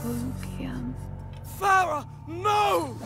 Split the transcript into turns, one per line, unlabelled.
Hokiam. Farah, no!